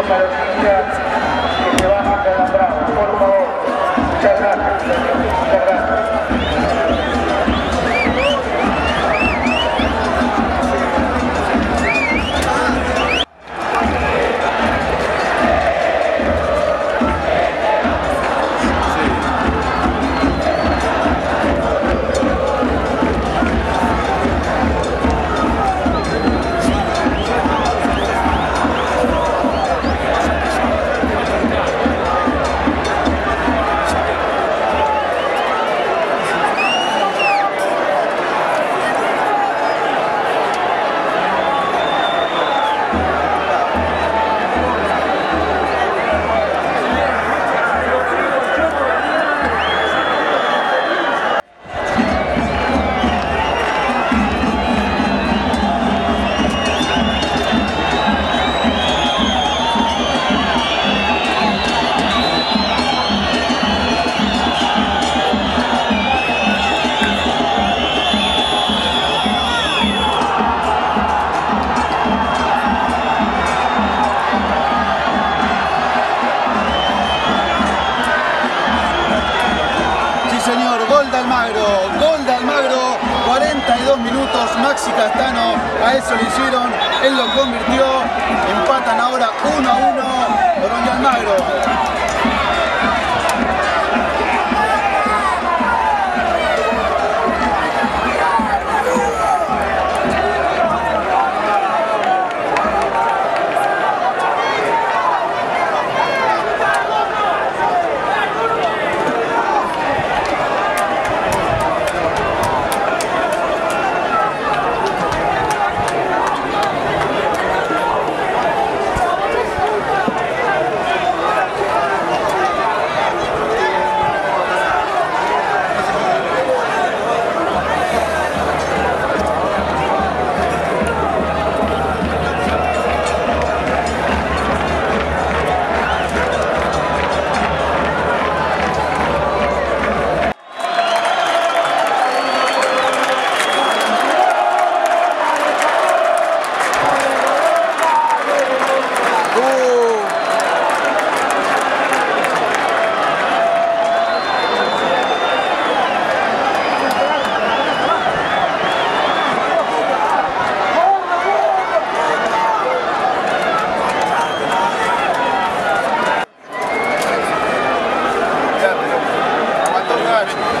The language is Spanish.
little better defense. 42 minutos, Maxi Castano, a eso lo hicieron, él lo convirtió, empatan ahora 1 a 1, gol de Almagro. much.